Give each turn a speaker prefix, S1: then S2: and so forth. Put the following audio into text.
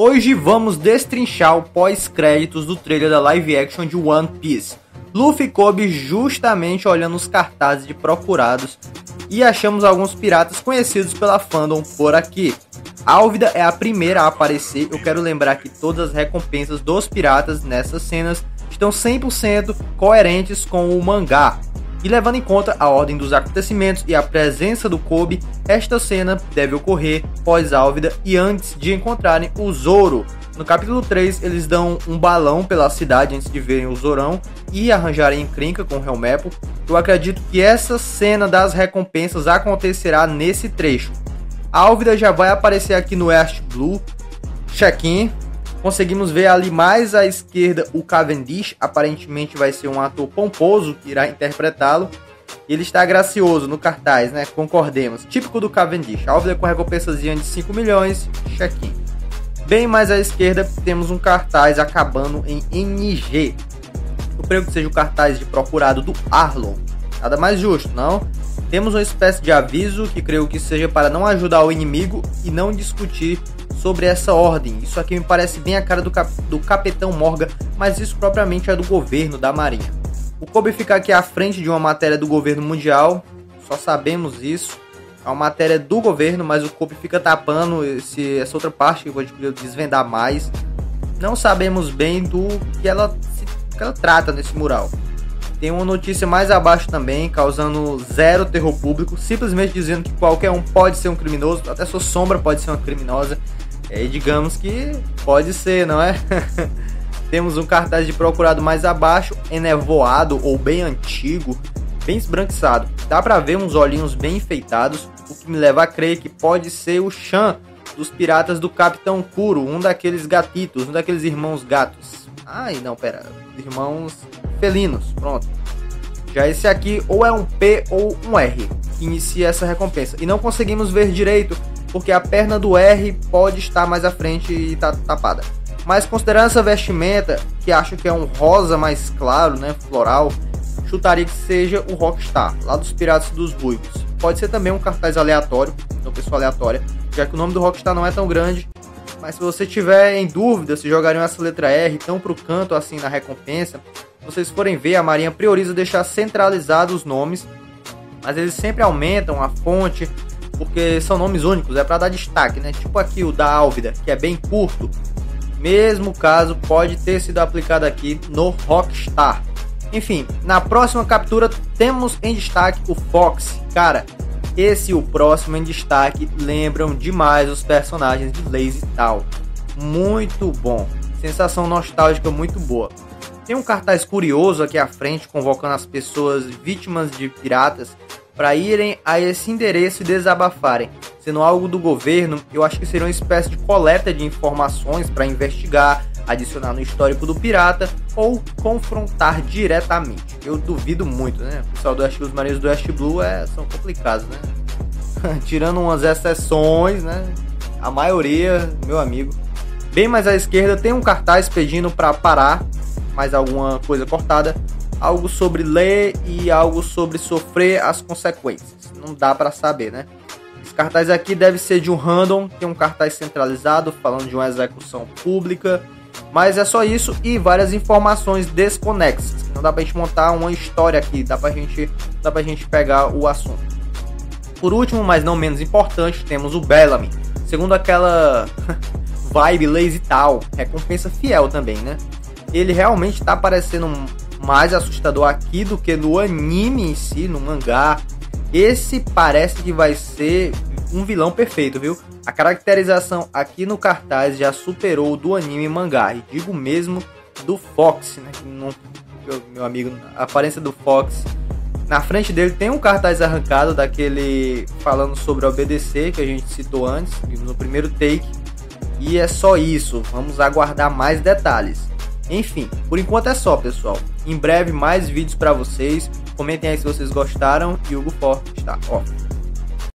S1: Hoje vamos destrinchar o pós-créditos do trailer da live action de One Piece. Luffy coube justamente olhando os cartazes de procurados e achamos alguns piratas conhecidos pela fandom por aqui. Álvida é a primeira a aparecer, eu quero lembrar que todas as recompensas dos piratas nessas cenas estão 100% coerentes com o mangá, e levando em conta a ordem dos acontecimentos e a presença do Kobe, esta cena deve ocorrer pós-Álvida e antes de encontrarem o Zoro. No capítulo 3, eles dão um balão pela cidade antes de verem o Zorão e arranjarem encrenca com o Helmepo. Eu acredito que essa cena das recompensas acontecerá nesse trecho. A Álvida já vai aparecer aqui no West Blue. Check-in, Conseguimos ver ali mais à esquerda o Cavendish, aparentemente vai ser um ator pomposo que irá interpretá-lo. Ele está gracioso no cartaz, né? Concordemos. Típico do Cavendish. Álvida com recompensazinha de 5 milhões, check-in. Bem mais à esquerda temos um cartaz acabando em NG. Eu creio que seja o cartaz de procurado do Arlon. Nada mais justo, não? Temos uma espécie de aviso que creio que seja para não ajudar o inimigo e não discutir sobre essa ordem. Isso aqui me parece bem a cara do, cap do Capitão Morgan, mas isso propriamente é do governo da Marinha. O Kobe fica aqui à frente de uma matéria do governo mundial, só sabemos isso. É uma matéria do governo, mas o Kobe fica tapando esse, essa outra parte que eu vou desvendar mais. Não sabemos bem do que ela, que ela trata nesse mural. Tem uma notícia mais abaixo também, causando zero terror público, simplesmente dizendo que qualquer um pode ser um criminoso, até sua sombra pode ser uma criminosa. E digamos que pode ser, não é? Temos um cartaz de procurado mais abaixo, enevoado ou bem antigo, bem esbranquiçado. Dá para ver uns olhinhos bem enfeitados, o que me leva a crer que pode ser o Chan dos piratas do Capitão Kuro, um daqueles gatitos, um daqueles irmãos gatos. Ai, não, pera, irmãos felinos, pronto. Já esse aqui ou é um P ou um R que inicia essa recompensa. E não conseguimos ver direito porque a perna do R pode estar mais à frente e tá tapada. Mas considerando essa vestimenta, que acho que é um rosa mais claro, né, floral, chutaria que seja o Rockstar, lá dos Piratas dos Ruivos. Pode ser também um cartaz aleatório, uma pessoa aleatória, já que o nome do Rockstar não é tão grande. Mas se você tiver em dúvida se jogariam essa letra R tão pro canto assim na recompensa, vocês forem ver, a Marinha prioriza deixar centralizados os nomes, mas eles sempre aumentam a fonte porque são nomes únicos, é para dar destaque, né? Tipo aqui o da Álvida, que é bem curto. Mesmo caso pode ter sido aplicado aqui no Rockstar. Enfim, na próxima captura temos em destaque o Fox. Cara, esse e o próximo em destaque lembram demais os personagens de Lazy Tal. Muito bom. Sensação nostálgica muito boa. Tem um cartaz curioso aqui à frente convocando as pessoas vítimas de piratas para irem a esse endereço e desabafarem. Sendo algo do governo, eu acho que seria uma espécie de coleta de informações para investigar, adicionar no histórico do pirata ou confrontar diretamente. Eu duvido muito, né? O pessoal do West, os marinheiros do West Blue é, são complicados, né? Tirando umas exceções, né? A maioria, meu amigo. Bem mais à esquerda tem um cartaz pedindo para parar, mais alguma coisa cortada algo sobre ler e algo sobre sofrer as consequências. Não dá para saber, né? Esse cartaz aqui deve ser de um random, tem um cartaz centralizado falando de uma execução pública, mas é só isso e várias informações desconexas. Não dá pra gente montar uma história aqui, dá pra gente, dá pra gente pegar o assunto. Por último, mas não menos importante, temos o Bellamy. Segundo aquela vibe lazy tal, recompensa fiel também, né? Ele realmente tá parecendo mais assustador aqui do que no anime em si, no mangá. Esse parece que vai ser um vilão perfeito, viu? A caracterização aqui no cartaz já superou do anime e mangá. E digo mesmo do Fox, né? Meu amigo, a aparência do Fox. Na frente dele tem um cartaz arrancado daquele falando sobre OBDC que a gente citou antes, no primeiro take. E é só isso. Vamos aguardar mais detalhes. Enfim, por enquanto é só, pessoal. Em breve mais vídeos para vocês. Comentem aí se vocês gostaram e Hugo Forte está off.